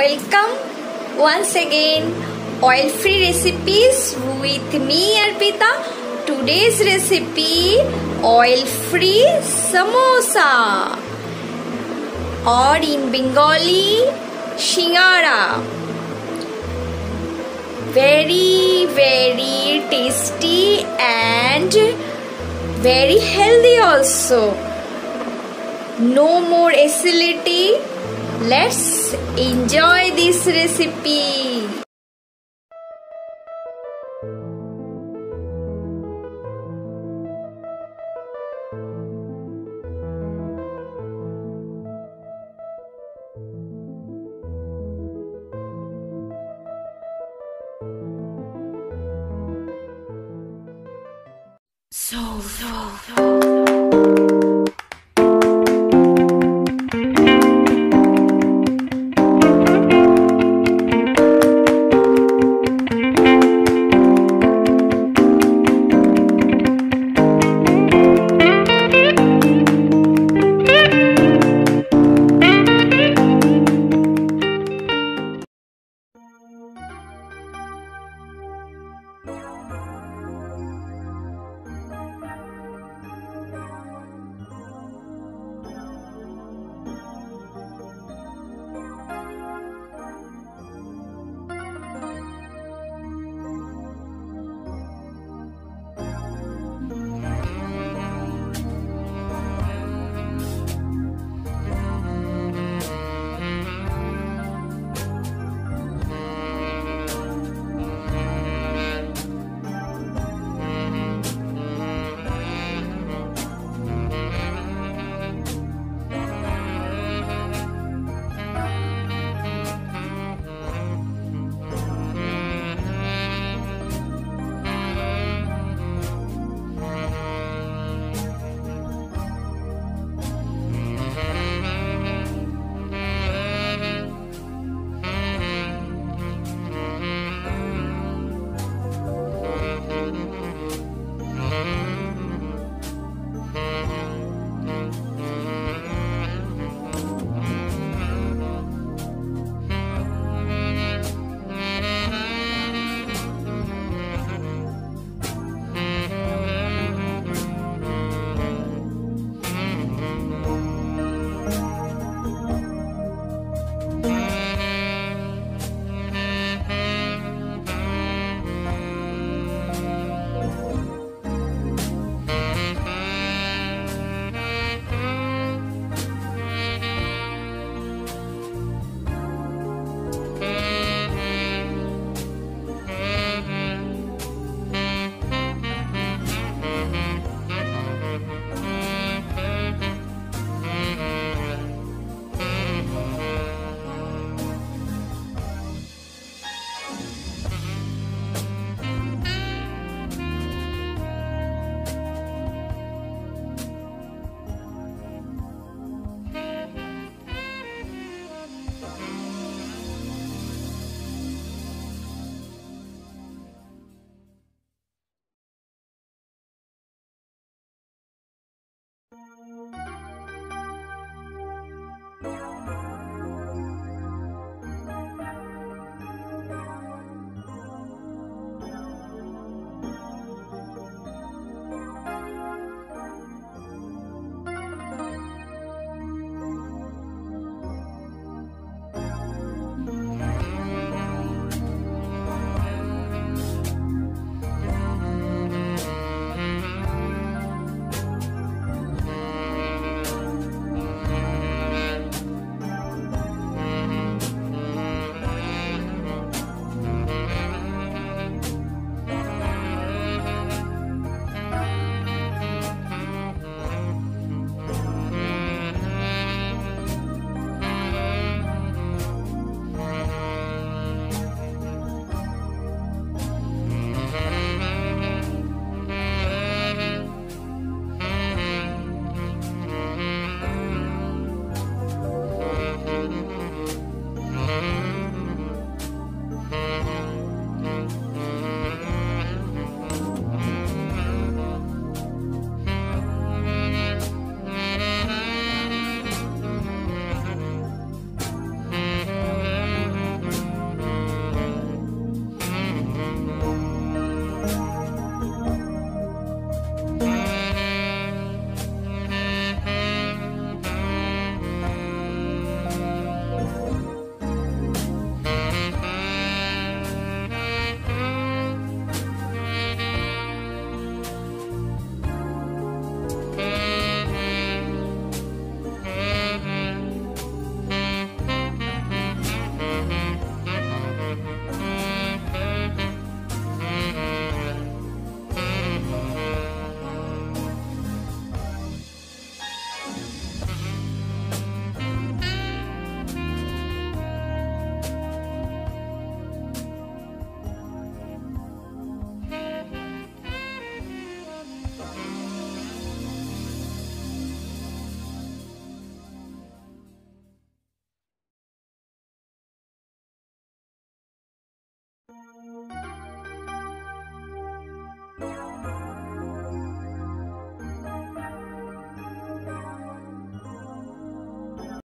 Welcome once again, oil free recipes with me Arpita. Today's recipe, oil free samosa or in Bengali shingara. Very tasty and very healthy also. No more acidity, Let's enjoy this recipe. so, so, so.